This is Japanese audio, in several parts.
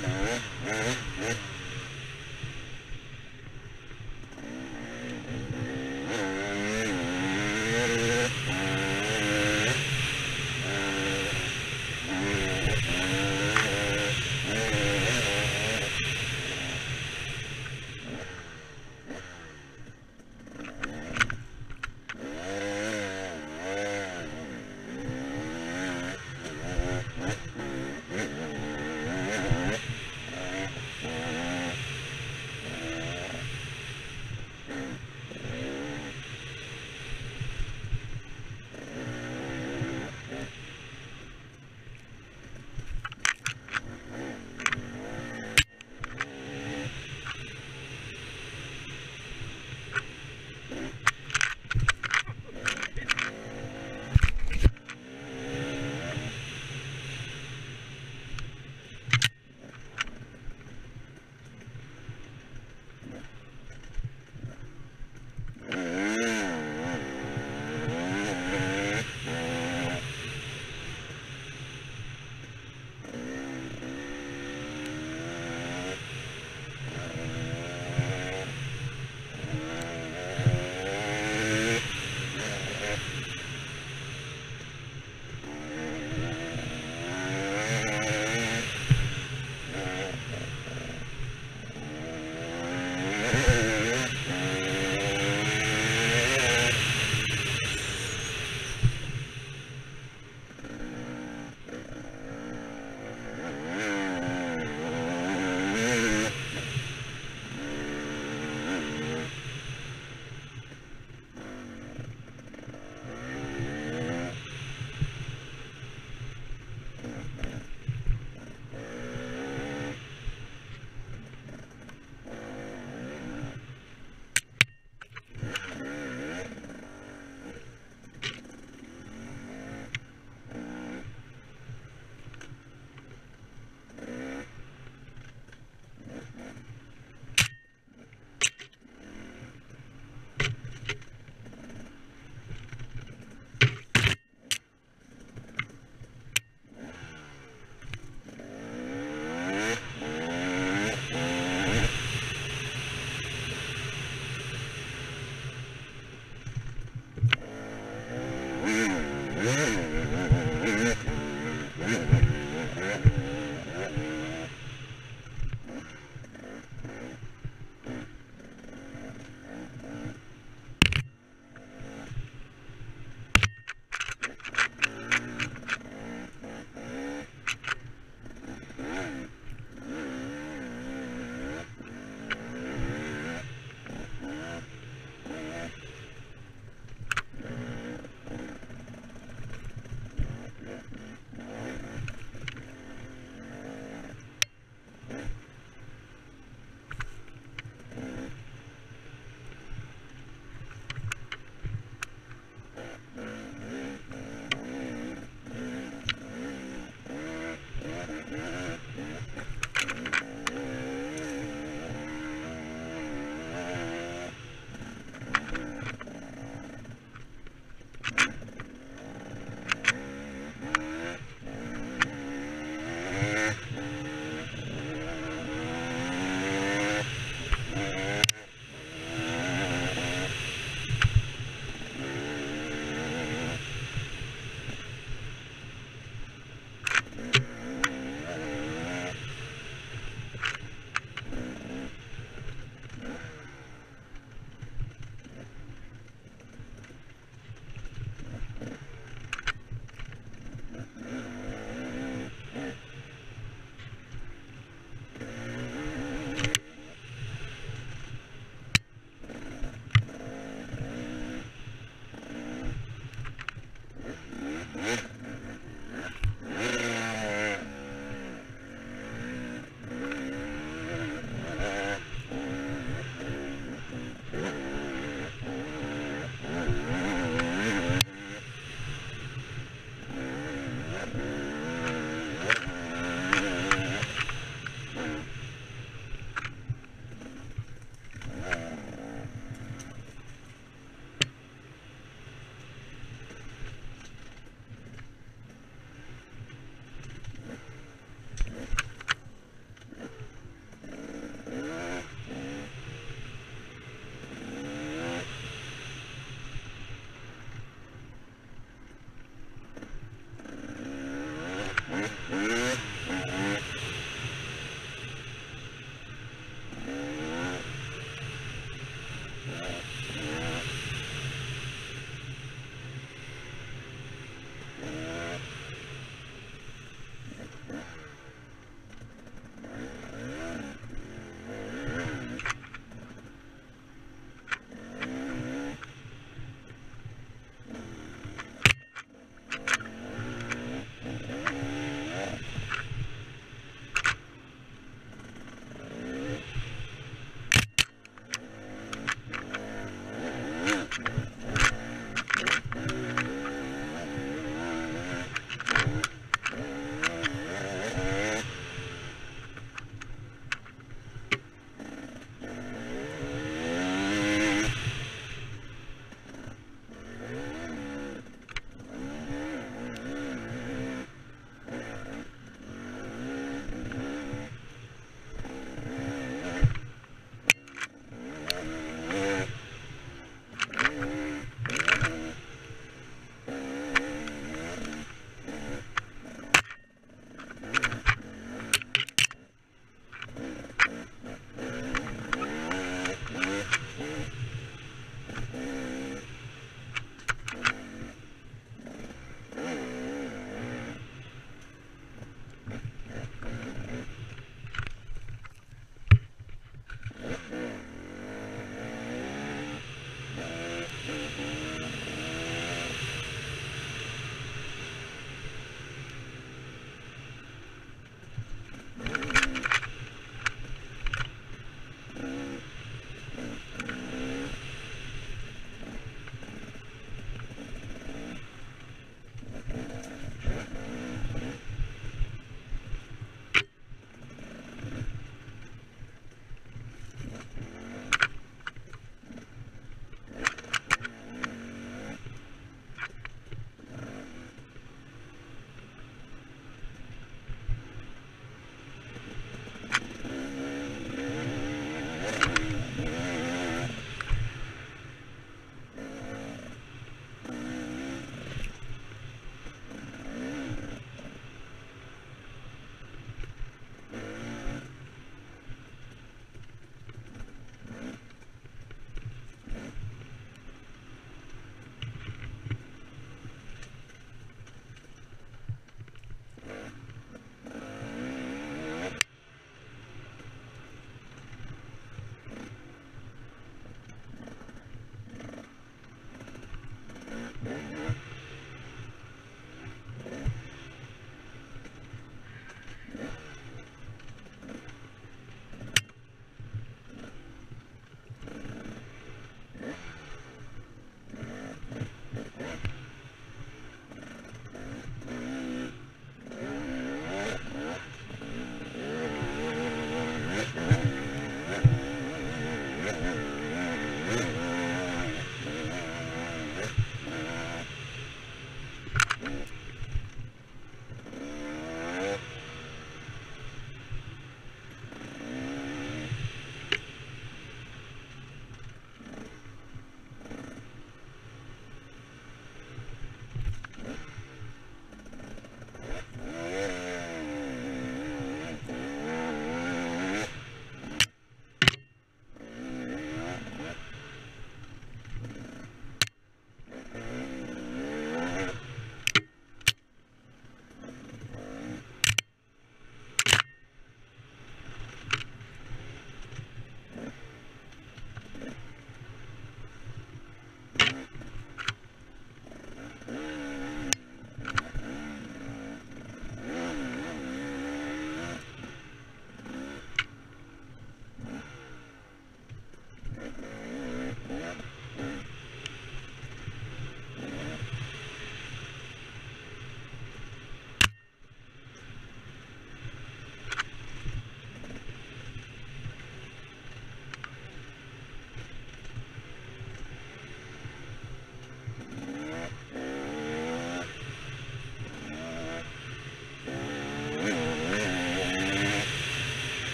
Mm-hmm.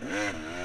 Música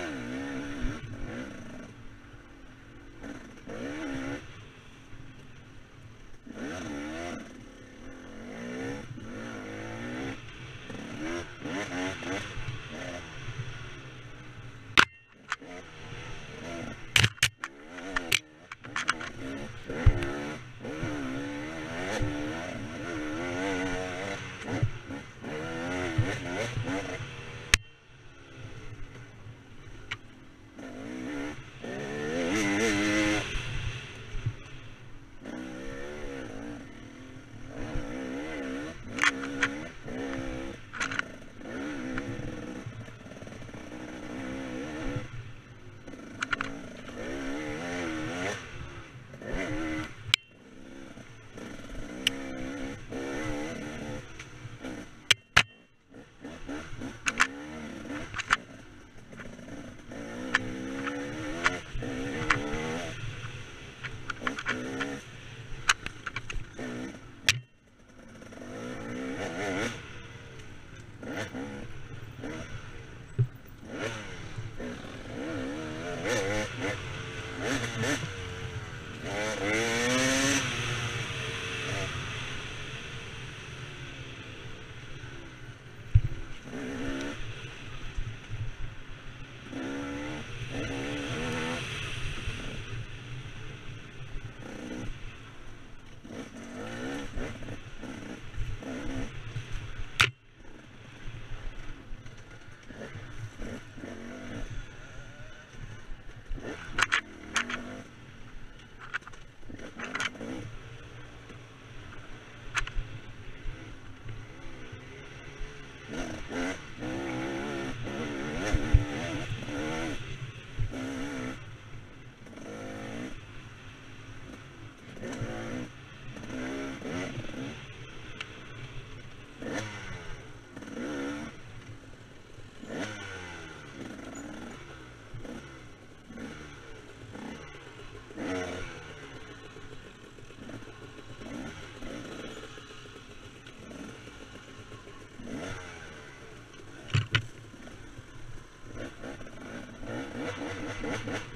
Thank you.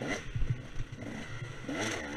Thank you.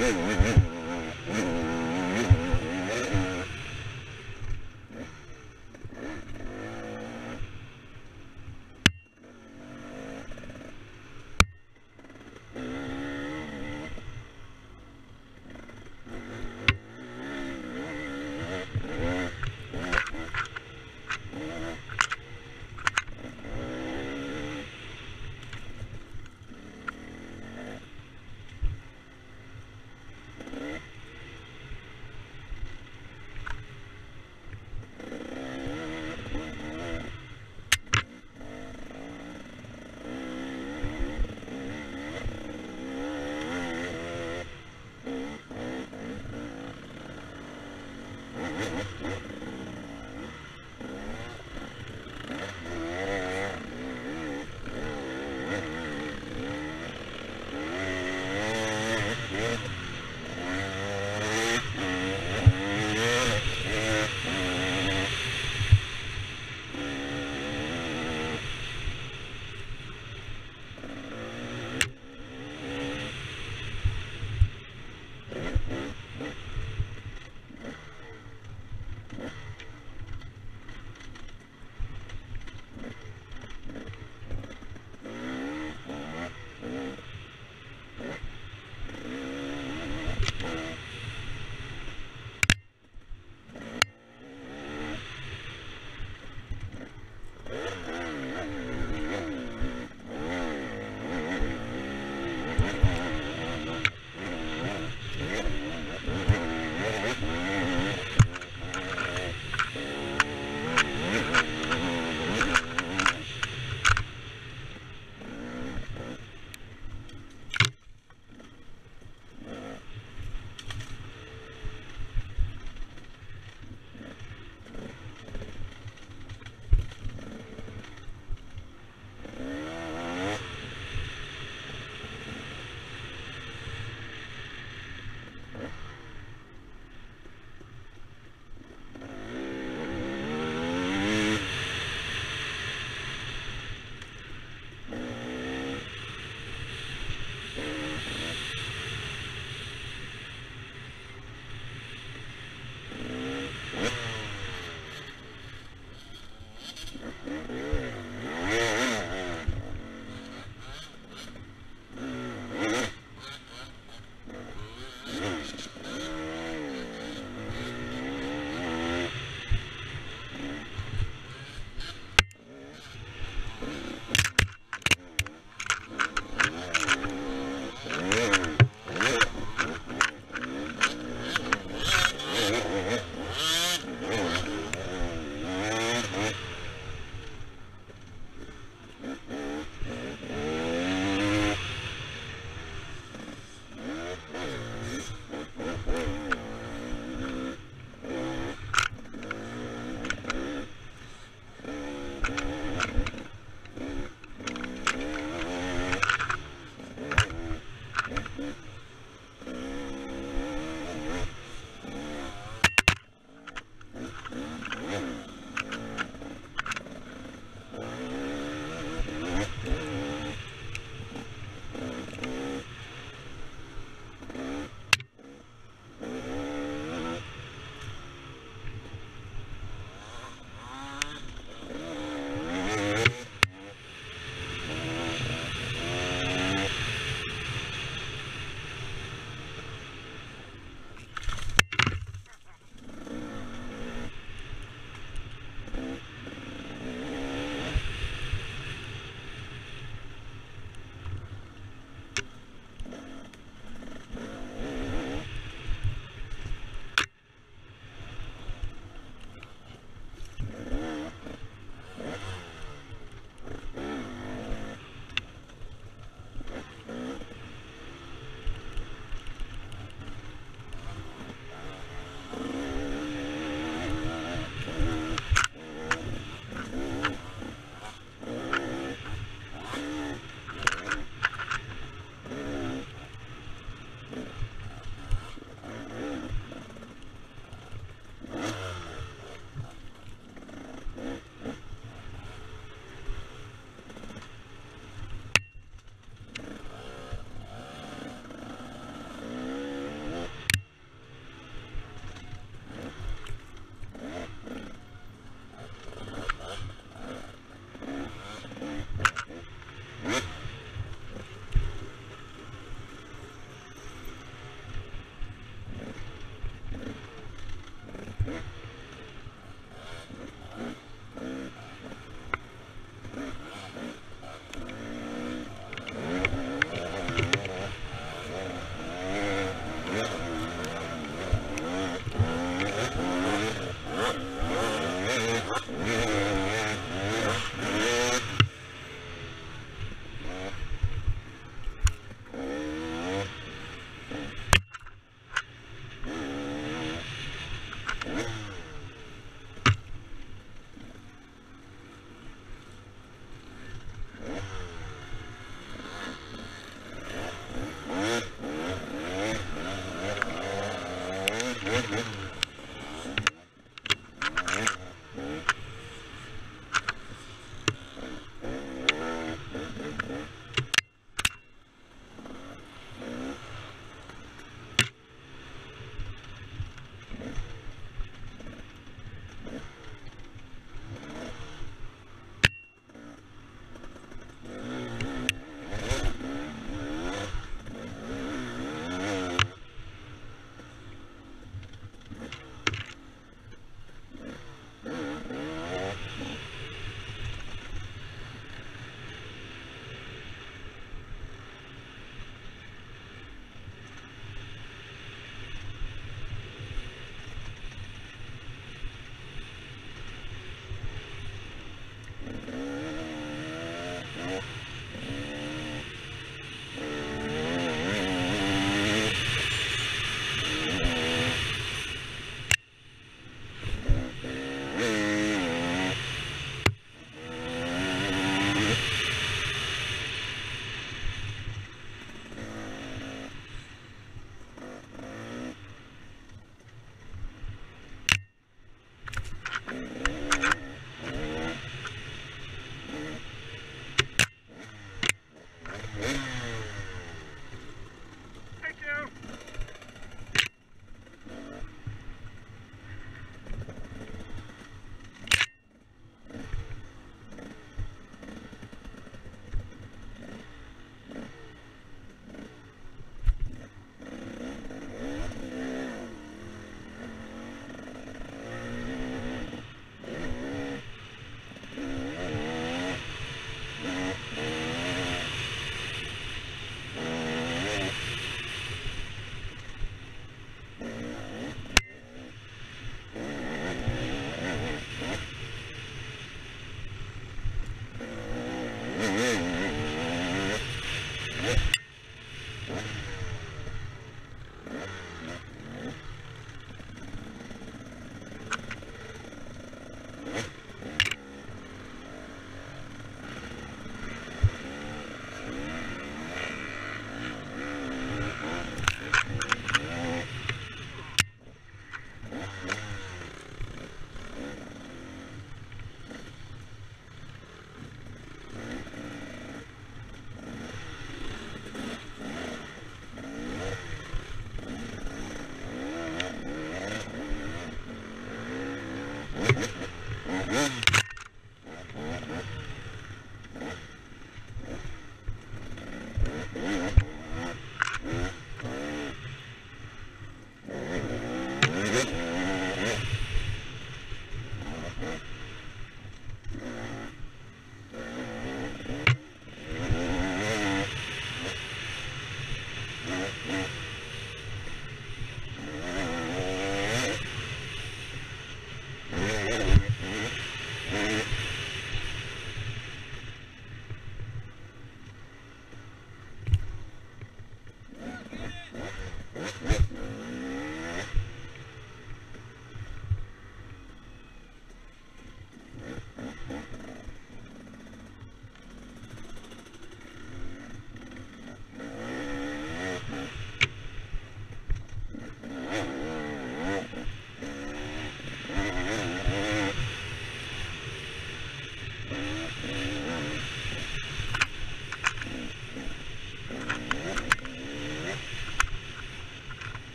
Yeah, yeah, yeah.